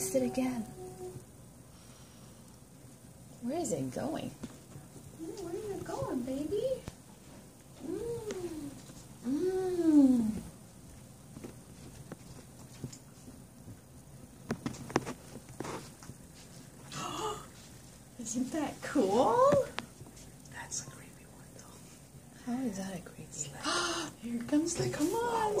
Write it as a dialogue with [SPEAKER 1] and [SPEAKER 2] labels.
[SPEAKER 1] missed it again. Where is it going?
[SPEAKER 2] Mm, where are you going, baby?
[SPEAKER 1] Mm. Mm. Isn't that cool?
[SPEAKER 3] That's a creepy one, though.
[SPEAKER 1] How is that a creepy? one?
[SPEAKER 3] Here comes the
[SPEAKER 1] Come on.